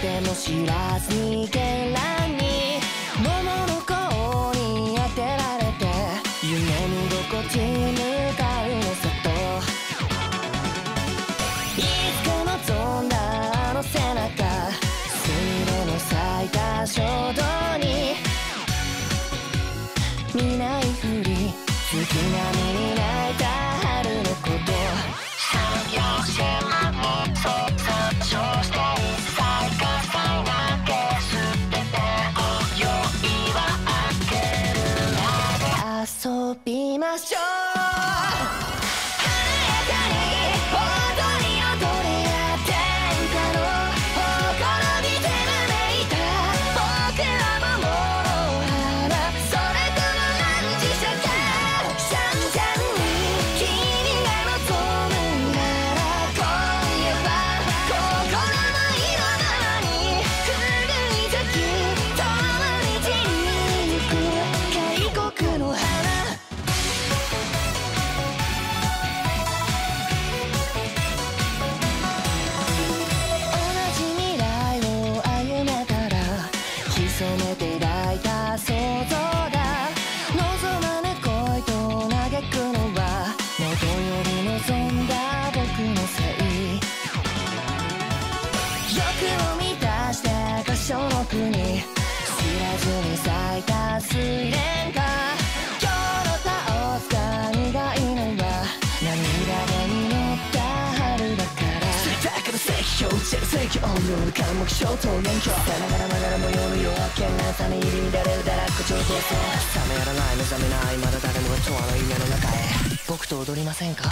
知らずにゲラに桃の甲に当てられて夢見心地向かうのさといつか望んだあの背中スミレの咲いた衝動に見 just 箇所の国知らずに咲いた睡蓮花今日のタオスが苦いのは涙で実った春だからだから正義表じゃ正義音量の感目症と元気さながらながら模様の夜明けなさに入り乱れるだらっこ超高層覚めやらない目覚めない。まだ誰もが永遠の夢の中へ。僕と踊りませんか？